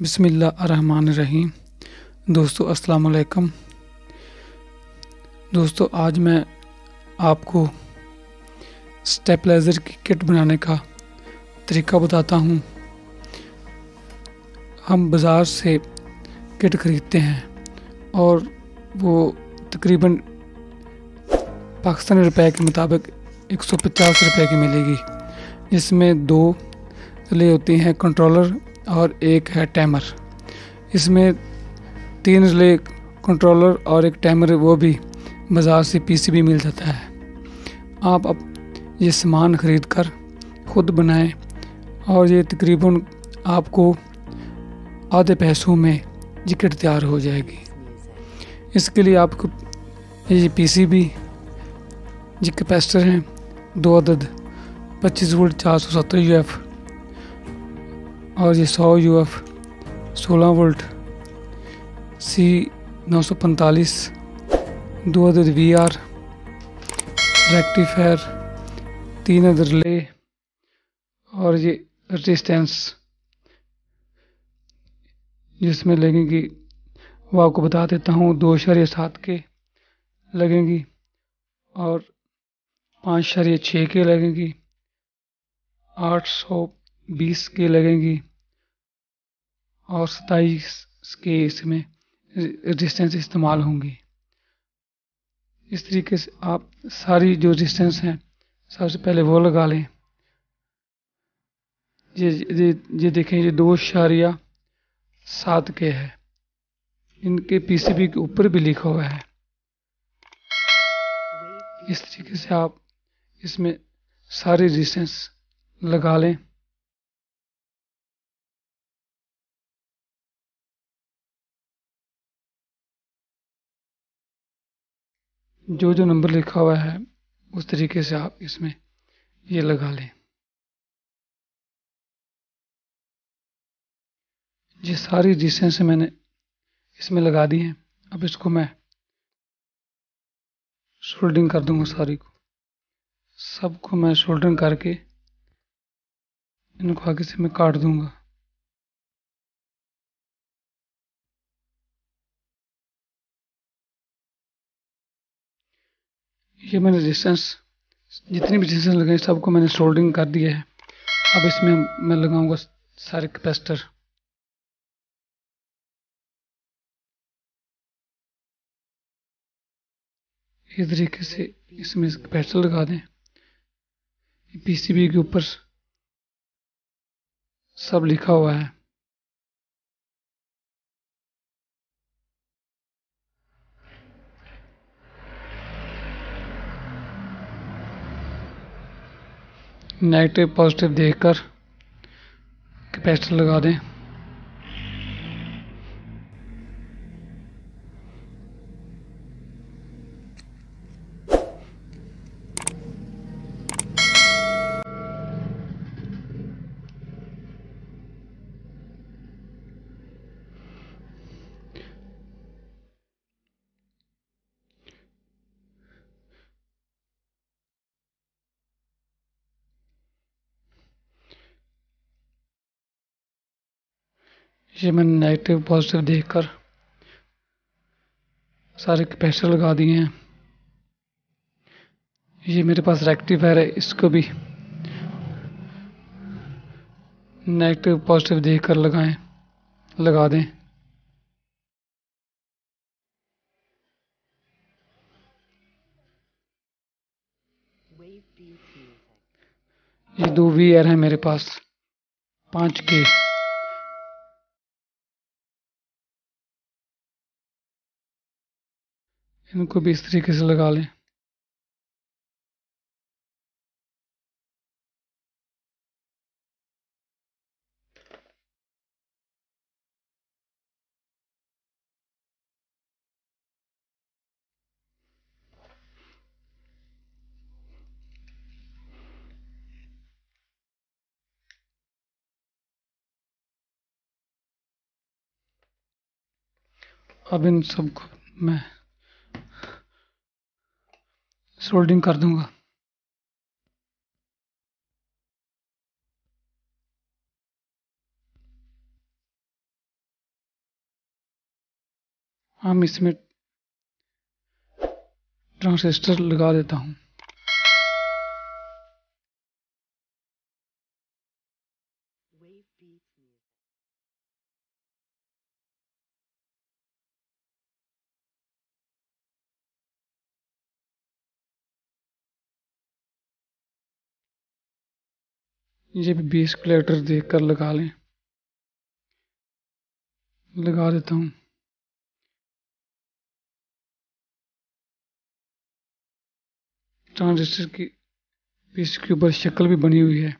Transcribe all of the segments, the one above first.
बिसमीम दोस्तों अस्सलाम वालेकुम दोस्तों, आज मैं आपको स्टेपलाइज़र की किट बनाने का तरीका बताता हूँ। हम बाज़ार से किट ख़रीदते हैं और वो तकरीबन पाकिस्तानी रुपए के मुताबिक 150 रुपए की मिलेगी। जिसमें दो ले होती हैं कंट्रोलर और एक है टैमर इसमें तीन रिले कंट्रोलर और एक टैमर वो भी बाज़ार से पीसीबी मिल जाता है। आप अब ये सामान ख़रीद कर ख़ुद बनाएँ और ये तकरीबन आपको आधे पैसों में जिकट तैयार हो जाएगी। इसके लिए आपको ये पीसीबी जी कैपेसिटर हैं, दो अदद 25 वोल्ट चार सौ सत्तर यू एफ़ और ये सौ यू एफ़ सोलह वोल्ट सी नौ सौ पैंतालीस, दो अदद वी आर रेक्टिफायर, तीन अदर रिले और ये रजिस्टेंस जिसमें लगेंगी, वो आपको बता देता हूँ, दो शरीय सात के लगेंगी और पाँच शरीय छः के लगेंगी, आठ सौ बीस के लगेंगी। और सताईस के इसमें रेजिस्टेंस इस्तेमाल होंगी। इस तरीके से आप सारी जो रेजिस्टेंस हैं, सबसे पहले वो लगा लें। ये ये ये देखें, ये दो शारिया सात के है। इनके पीसीबी के ऊपर भी लिखा हुआ है। इस तरीके से आप इसमें सारी रेजिस्टेंस लगा लें। जो जो नंबर लिखा हुआ है, उस तरीके से आप इसमें ये लगा लें। ये सारी डिस्टेंस मैंने इसमें लगा दी है। अब इसको मैं शोल्डिंग कर दूँगा सारी को। सबको मैं शोल्डिंग करके इनको आगे से मैं काट दूँगा। ये मैंने डिस्टेंस जितनी भी डिस्टेंस लगाई सबको मैंने सोल्डिंग कर दिया है। अब इसमें मैं लगाऊँगा सारे कैपेसिटर इस तरीके से इसमें कैपेसिटर लगा दें। पीसीबी के ऊपर सब लिखा हुआ है। नेगेटिव पॉजिटिव देखकर कैपेसिटर लगा दें। ये मैंने नेगेटिव पॉजिटिव देखकर सारे कैपेसिटर लगा दिए हैं। ये मेरे पास रेक्टिफायर है, इसको भी नेगेटिव पॉजिटिव देखकर लगाएँ, लगा दें। ये दो वी एर है मेरे पास, पाँच के इनको भी इस तरीके से लगा लें। अब इन सबको मैं सोल्डिंग कर दूँगा। हम इसमें ट्रांसिस्टर लगा देता हूँ। ये भी बीस कलेक्टर देख कर लगा लें। लगा देता हूँ। ट्रांजिस्टर की, बीस के ऊपर शक्ल भी बनी हुई है।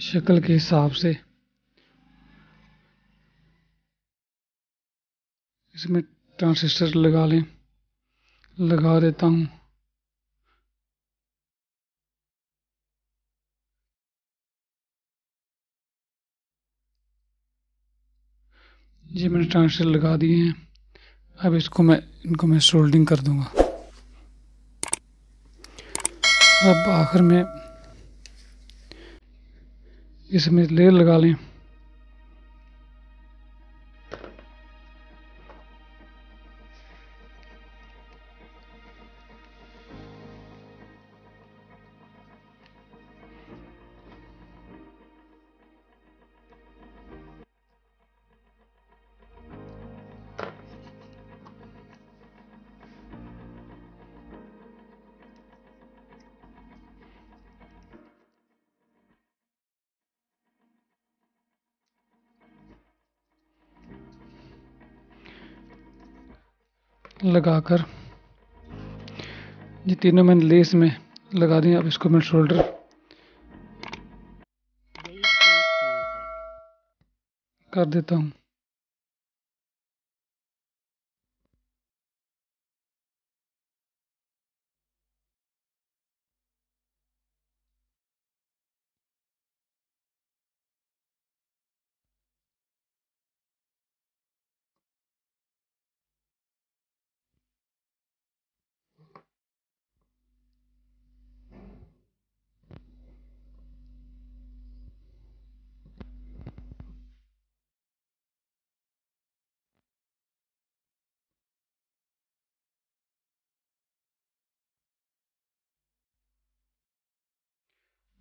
शक्ल के हिसाब से। इसमें ट्रांसिस्टर लगा लें। लगा देता हूँ। ये मैंने ट्रांसिस्टर लगा दिए हैं। अब इसको मैं, इनको मैं सोल्डिंग कर दूँगा। अब आखिर में इसमें लेयर लगा लें। लगाकर ये तीनों मैंने लेस में लगा दी अब इसको मैं शोल्डर कर देता हूँ।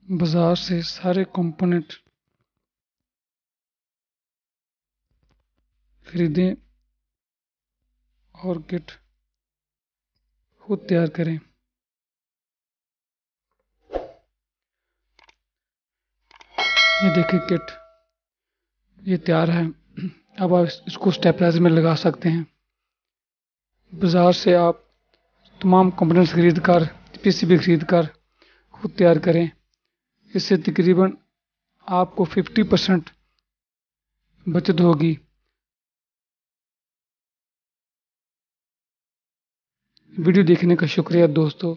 बाज़ार से सारे कंपोनेंट खरीदें और किट खुद तैयार करें। ये देखिए किट ये तैयार है। अब आप इसको स्टेपलाइजर में लगा सकते हैं। बाज़ार से आप तमाम कंपोनेंट्स खरीद कर पीसीबी खरीद कर खुद तैयार करें। इससे तकरीबन आपको 50 परसेंट बचत होगी। वीडियो देखने का शुक्रिया दोस्तों।